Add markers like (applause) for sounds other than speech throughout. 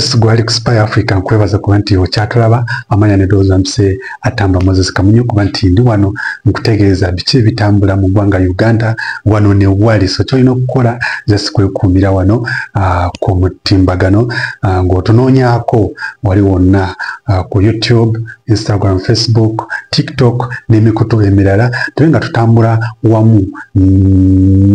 yes gwali spy africa nkwebaza kuba nti okyatulaba amanya nedowooza mpise atamba moses kamunyo kuba nti ndi wano nkutegeeza biki ebitambula mu ggwanga uganda wano ne wali. So kyolina okukola just kwekuumira wano uh, ku mutimbagano uh, ng'otunoonyaako wali wonna uh, ku youtube instagram facebook tiktok n'emikutu emirala tube nga tutambula wamu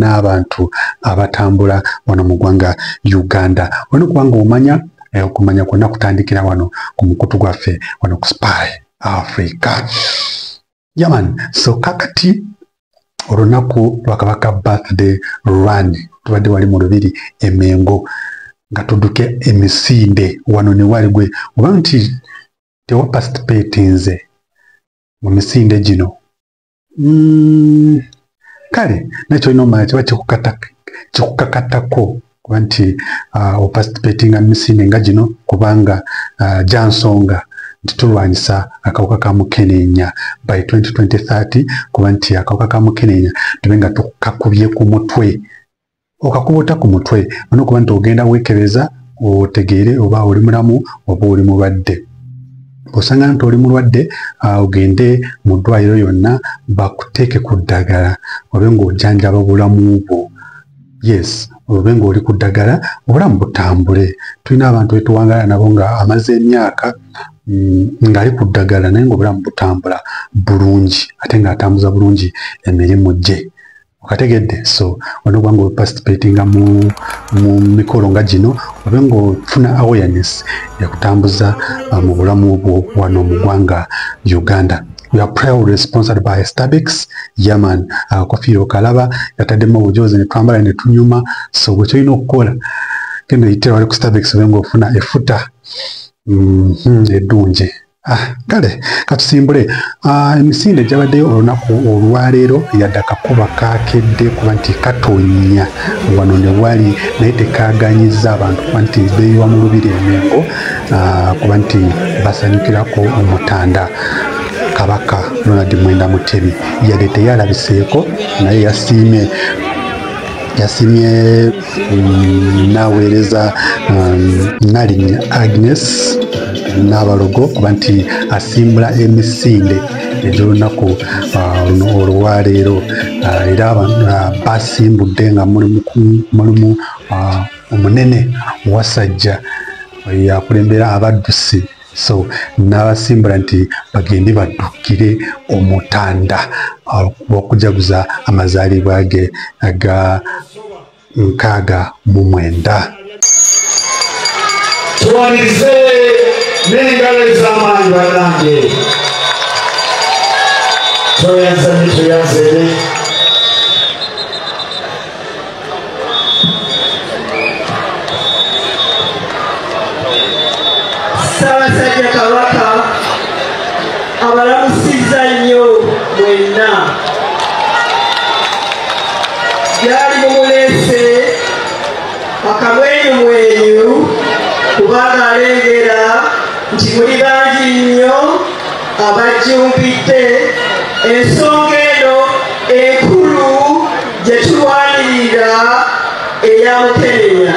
n'abantu abatambula wano mu ggwanga uganda. Olina okuba nga omanya Eh, okumanya kwonna kutandikira wano ku mukutu gwaffe wano ku spy africa. Yaman so kakati olunaku lwakabaka birthday run tubadde wali mu lubiri emengo nga tudduke emisinde wano ne wali gwe oba nti tewapasitipatinze mu misinde gino? Mm, kale nakyo olina omanya kiba kikukakatako kuba nti uh, opasitipatinga misinde nga gino kubanga uh, jansonga nti tulwanyisa akawuka ka mukenenya. By 2030 kuba nti akawuka ka mukenenya tube nga tukakubye ku mutwe. Okakubuta ku mutwe ona okuba nti ogenda wekebeza otegeere oba oli mulamu oba oli mulwadde. Osanga nti oli mulwadde uh, ogende mu ddwaliro yonna bakuteeke ku ddagala obe ng'ojanjaba bulamu bwo yes obe ngaoli ku ddagala obulamu butambule. Tulina abantu betuwangala nabo nga amaze emyaka mm, ngaali ku ddagala naye ngaobulamu butambula bulungi ate ngaatambuza bulungi emirimu gye. Okategedde so olina okuba nga opasitipatinga mu, mu mikolo nga gino obe ngaofuna awareness ekutambuza uh, mu bulamu bwo wano mu ggwanga uganda we are proudly sponsored by Starbucks yaman akakofiira uh, okalaba yataddemu obujozi netwambala netunyuma so bwe kyolina okukola genda oyitira wali ku Starbucks obe ngaofuna efuta. Mm -hmm, eddungi ah, kale katusimbule. Uh, emisinde gyabaddeyo olunaku olwaleero yadde akakuba kakedde kuba nti katonya wano ne wali naye tekaganyiza abantu kuba nti beeyiwa mu lubiri emengo uh, kuba nti basanyukirako omutanda kabaka ronald mwenda mutebi. Yadde teyalabiseeko naye yasiimye yasimye um, naweereza um, nalinya agnes n'abalogo kuba nti asimbula emisinde egyolunaku luno uh, olwaleero. Uh, era uh, basimbudde nga mulimu omunene owasajja yakulembera abaddusi so n'abasimbula nti bagende baddukire omutanda okujaguza amazaalibwa ge aga nkaaga mu mwenda. Tuwanirize n'engalo ez'amaanyi banange toyanzanye tuyanzere ssaabasajja kabaka abalamusizza nnyo mwenna gyali mumuleese akamwenyumwenyu kubanga alengera nti muli bangi nnyo abajjumbidde ensonga eno enkulu gye tulwanirira eya mukenenya.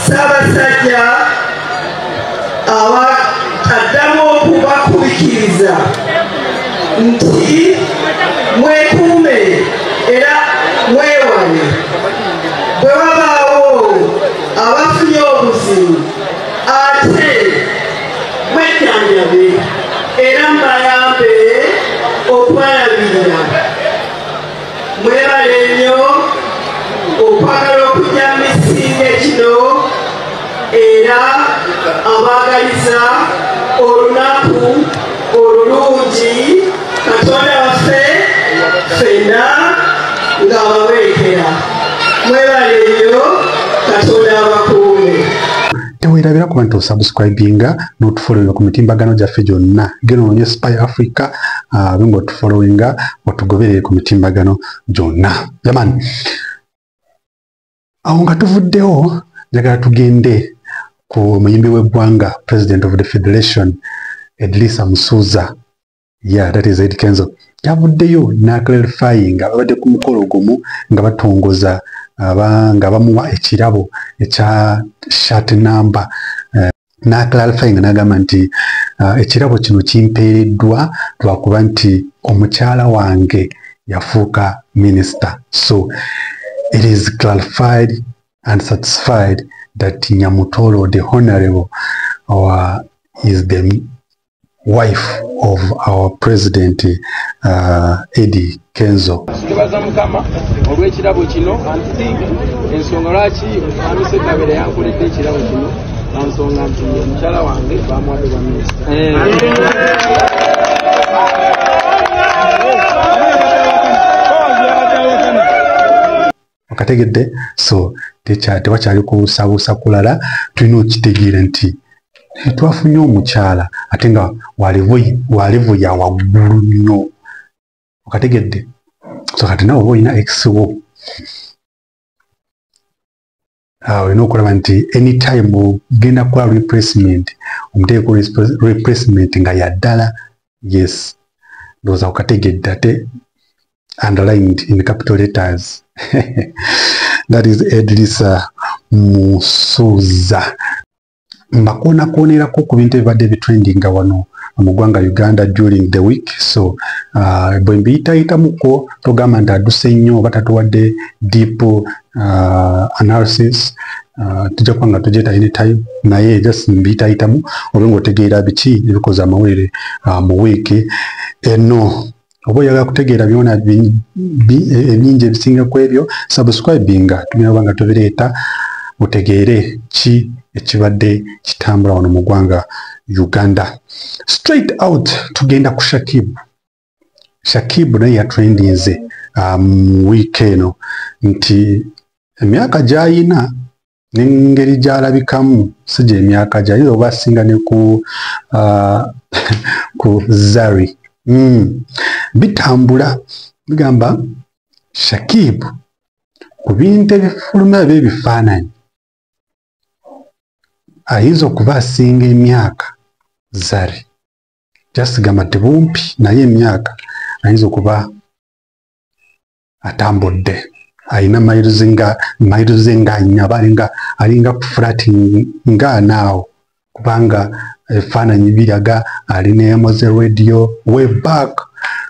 Ssaabasajja addamu okubakubikiriza nti mwekuume era mwewale. Bwe wabaawo abafunye obuzibu ate mwejjanjabe era mbayambe okwalabirira mwebale nnyo okwagala okujja misinde kino era abaagaliza olunaku olulungi katonda waffe ffenna ng'abaweekera mwebale nnyo katonda abakuume teweerabira kuba nti osubscribinga n'otufolowinga ku mitimbagano gyaffe gyonna. Geno onye spy africa abe nga otufolowinga otugoberere ku mitimbagano gyonna. Yaman. Awo nga tuvuddewo njagala tugende ku muyimbi w'eggwanga president of the federation edlisa musuuza ya is ed kenzo. Yavuddeyo n'aclarifyinga babadde ku mukolo gumu nga batongoza nga bamuwa ekirabo ekya shat number. Uh, n'aclarifying n'agamba nti uh, ekirabo kino kimpeereddwa lwakuba nti omukyala wange yafuuka minisita so it is clarified and satisfied that nyamutolo the honorable uh, is the wife of our president uh, eddie kenzo. Tubaza mukama olw'ekirabo kino anti ensonga lwaki omwami sekabere yankoledde ekirabo kino nansonga nti omukyala wange bamuwadde bwa minisita. Okategedde so tewakyali kubuusabuusa kulala tulina okitegeera nti eh, twafunye omukyala ate nga walivu- ya waggulu nnyo. Okategedde. So kati nawe oba olina ekissiwo Ah, olina okulaba nti anytime ogenda kukola replacement omuteeko replacement nga yaddala yes. Ndowooza kukategedde ate underlined in capital letters. (laughs) That is edrisa musuza mbakoonakonerako ku bintu ebibadde bitrendinga wano mu ggwanga uganda during the week. So uh, bwe mbiyitayitamuko togamba nti aduse nnyo oba tatuwadde deep uh, analysis uh, tujja kuba nga tugyeta anytime naye just mbiyitayitamu obe ngaotegeera biki ebikoze amawulire uh, mu wiiki eno oba oyagala kutegeera byona bi- bi- ebingi ebisinga ku ebyo subscribinga tumira oba nga tubireeta otegeere ki ekibadde kitambula wano mu ggwanga uganda. Straight out tugenda ku shakibu shakibu naye yatrendinze uh, mu wiiki eno. Nti emyaka gy'ayina n'engeri gy'alabikamu si gy'emyaka gy'ayinza oba asinga ne ku uh, (laughs) ku zari. Mm. bitambula bigamba shakibu ku bintu ebifuluma eba ebifaananyi ayinza asinga emyaka zari jasigamba tebumpi naye emyaka ayinza okuba atambudde. Ayina mairuzi nga miles nga nnya alinga alinga nga anaawo kubanga ebifaananyi biraga aline emoze moze radio way back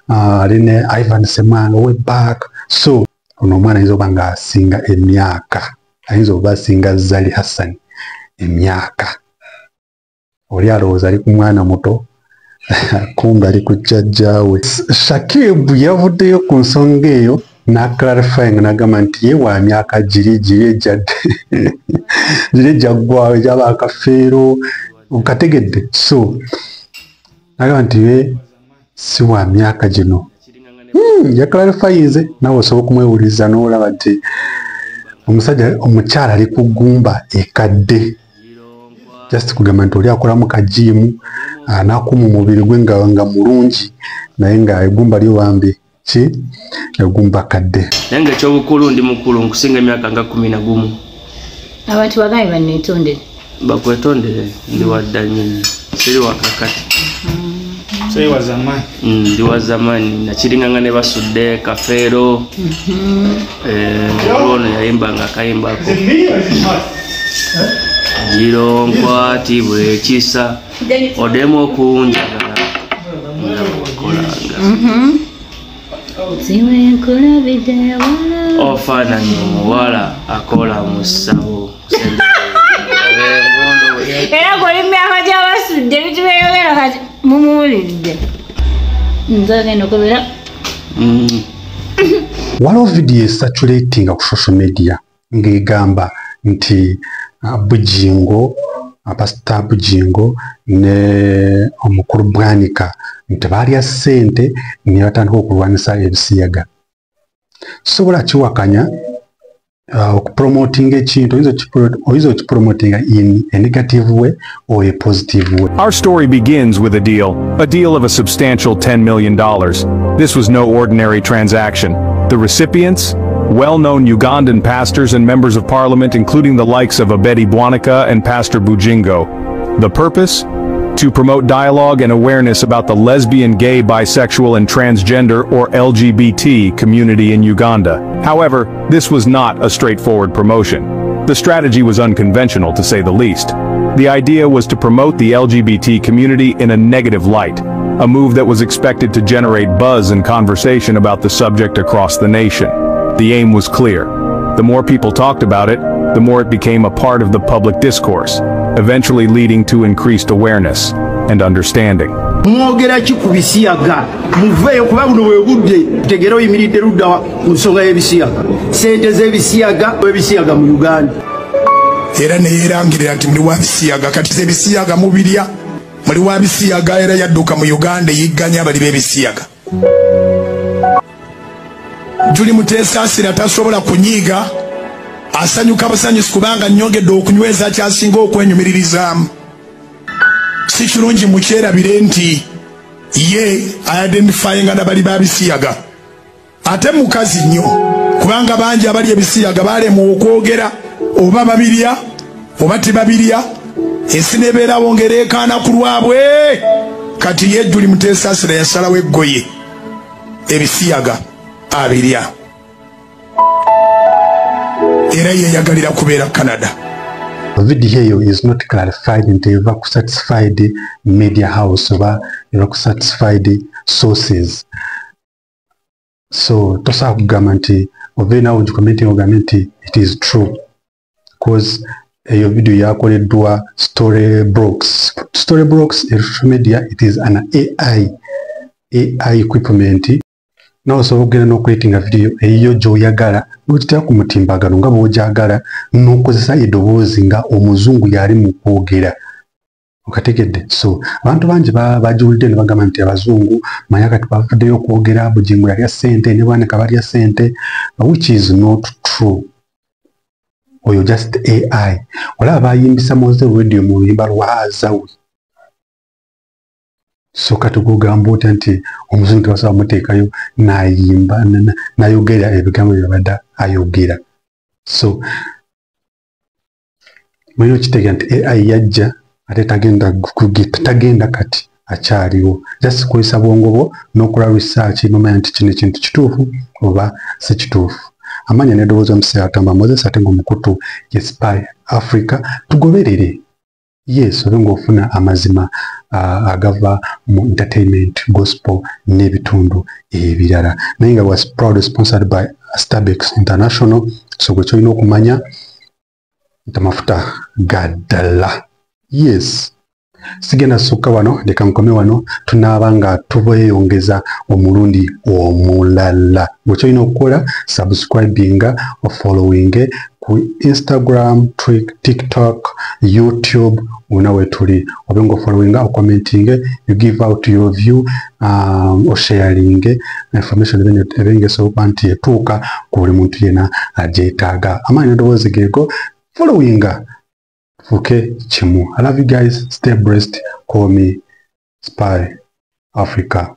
aline ivan semanga back. So ono omwana ayinza oba nga asinga emyaka ayinza okuba asinga zali hassan emyaka. Oli alowooza ali ku mwana muto (laughs) kumbe ali ku jjajjaawe. Shakibu yavuddeyo ku nsonga eyo n'aclarifying n'agamba nti ye wa myaka giri giri ejjadde (laughs) giri ejjaggwawo egyaba akafeero? Okategedde so n'agamba nti ye si wa myaka gino. Hmm, yaclarifyinze nawe osobola okumwewuliriza n'olaba nti omusajja omukyala ali ku ggumba ekadde just kugamba nti oli akolamu kajiimu anakuuma omubiri gwe nga, nga mulungi naye nga eggumba liwambe ki? Eggumba kadde. Naye nga ekyobukulu ndi mukulu nkusinga emyaka nga kumi na gumu. Abantu bagambe banneetondere bakwetondere ndi wadda nyini siri wakakati Mm, ndi wa zamani nakiringanga ne basudde kafeero. Eh, olwono yayimbanga akayimbako gironkwati bwekisa odemu okunjagala. Nga bwekolanga ofaananya omuwala akola mu ssabo. Era goli myaka gyabasudde ebitu byeyogera kati mumuwuliridde nze agenda okubera waliwo vidiyo esatulatinga ku social media ng'egamba nti ah, bujingo bugingo ne omukuru bwanika nti baalya ssente ne batandika okulwanisa ebisiyaga sobola kiwakanya uh, okupromotinga ekintu oyinza okipromotinga in a negative way or a positive way Our story begins with a deal, a deal of a substantial $10 million. This was no ordinary transaction. The recipients? Well-known Ugandan pastors and members of parliament including the likes of Abedi Bwanika and Pastor Bujingo. The purpose? to promote dialogue and awareness about the lesbian, gay, bisexual, and transgender or LGBT community in Uganda. However, this was not a straightforward promotion. The strategy was unconventional to say the least. The idea was to promote the LGBT community in a negative light, a move that was expected to generate buzz and conversation about the subject across the nation. The aim was clear. The more people talked about it, the more it became a part of the public discourse, eventually leading to increased awareness and understanding. mwogera ki ku bisiyaga. Muveeyo kuba buno bwe tegera oyimiridde ludda ku nsonga y'ebisiyaga. Sente z'ebisiyaga ebisiyaga mu uganda. Era neyerangirira nti muli wa bisiyaga kati ze bisiyaga mubirya muli wa bisiyaga era yadduka mu uganda eyigganya abali b'ebisiyaga juli muteesaasira tasobola kunyiiga. Asanyuka busanyusi kubanga nnyongedde okunyweza kyasinga okwenyumiririzaamu si kirungi mukyerabire nti ye identifyinga nabali babisiyaga ate mukazi nnyo kubanga bangi abali ebisiyaga balemwa okwogera oba babirya oba tebabirya ensi nebeerawo ngaereekaana ku lwabwe. Kati ye juli muteesaasira yasalawo eggoye ebisiyaga abirya era yeyagalira kubeera canada. Video eyo is not clarified nti eva ku satisfied media house oba eva ku satisfied sources. So tosobola kugamba nti ove nawe gikomenting ogambe nti it is true. Cause eyo video yakoleddwa storybrooks storybrooks media it is an ai ai equipment nawe osobola okugenda n'okuleetinga vidiyo eyiyo gy'oyagala n'ogitera ku mutimbagano nga bw'ogyagala n'okozesa eddoboozi nga omuzungu yali mu kwogera. Okategedde. So abantu bangi ba- bagiwulidde ne bagamba nti abazungu manya kati bavuddeyo okwogera bugingo yalya ssente ne bwanika balya ssente. Which is not true. Oyo just ai olaba bayimbisa moze radio mu luyimba lwa azawi so kati gugamba otya nti omuzungu tebasobola muteekayo nayimba na- na- nayogera ebigambo byabadde ayogera. So mulina okitegeera nti ai yajja ate tagenda kati akyaliwo. Just kukozesa bwongo bwo n'okola research nomanya nti kino ekintu kituufu oba si kituufu. Amanya nedowooza omuseera atamba moses ate ngaomukutu ye spy africa tugoberere yes obe ngaofuna amazima uh, agava mu entertainment gospel n'ebitundu ebirala. Naye nga was proud sponsored by starbex international so gwe kyolina okumanya nti amafuta gaddala yes sigenda sukka wano leka nkome wano. Tunaaba nga tubeyongeza omulundi omulala. Gwe kyolina okukola subscribinga ofollowing ku instagram tiktok youtube una wetuli obe nga ofollowinga ocomenting you give out your view um, osharing information ebe- ebe ngesoboka nti etuuka ku buli muntu yena agyetaaga. Amaanyi n'eddoboozi geego followinga tufuuke kimu i love you guys. Stay blessed call me spy africa